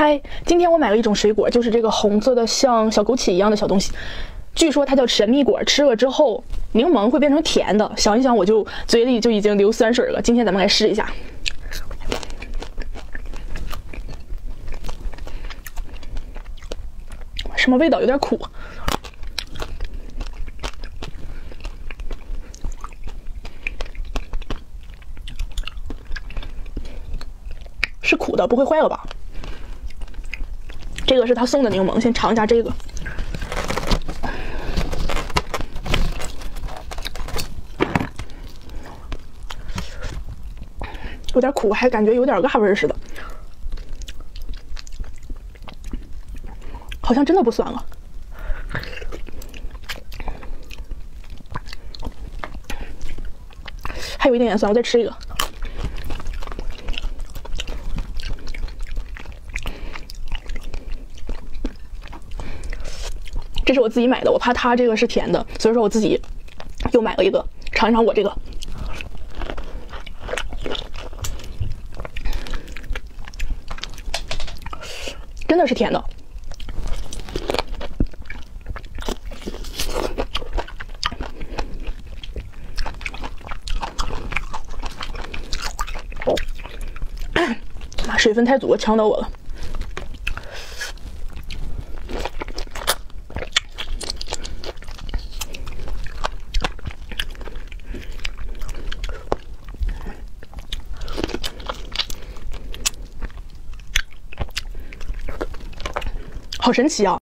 嗨，今天我买了一种水果，就是这个红色的像小枸杞一样的小东西，据说它叫神秘果，吃了之后柠檬会变成甜的。想一想我就嘴里就已经流酸水了。今天咱们来试一下，什么味道？有点苦。是苦的，不会坏了吧？这个是他送的柠檬，先尝一下这个，有点苦，还感觉有点辣味似的，好像真的不酸了，还有一点点酸，我再吃一个。这是我自己买的，我怕它这个是甜的，所以说我自己又买了一个，尝一尝我这个，真的是甜的，水分太足，呛到我了。好神奇啊！